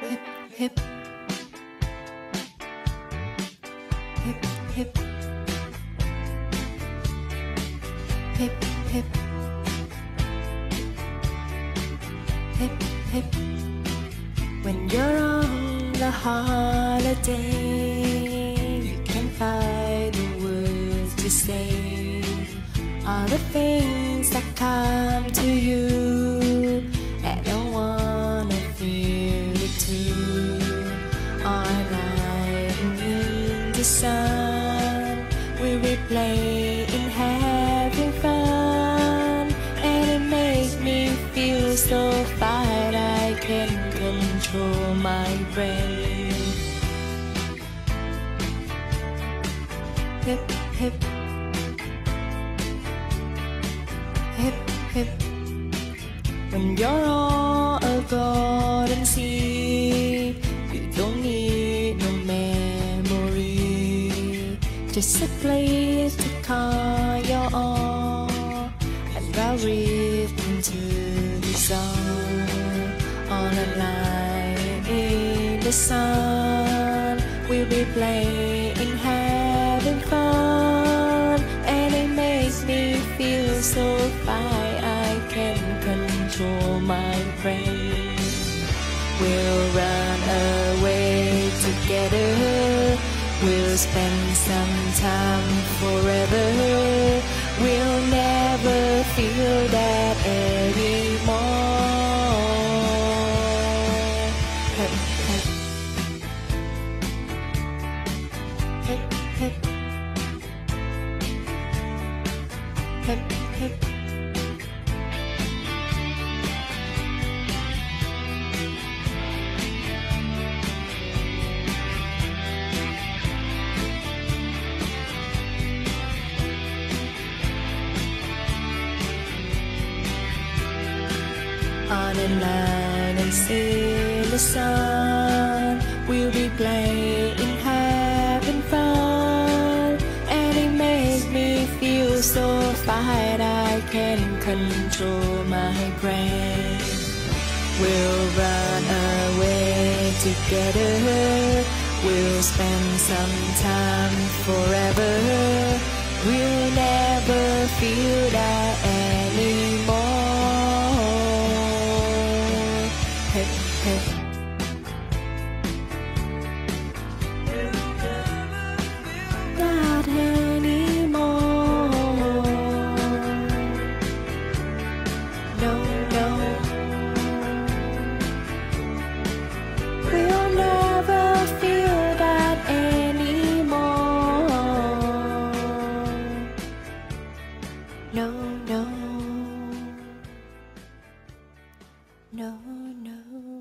hip, hip, hip, hip, hip, hip. When you're on the holiday, you can find the words to say. All the things that come to you, sun, we will play in having fun, and it makes me feel so fine. I can control my brain. Hip hip. hip hip when you're all a just a place to call your own and ride into the sun. On a night in the sun we'll be playing having fun. And it makes me feel so fine I can control my brain. We'll run We'll spend some time forever. We'll never feel that anymore. On a night and see the sun. We'll be playing having fun. And it makes me feel so fine. I can't control my brain. We'll run away together. We'll spend some time forever. We'll never feel that no no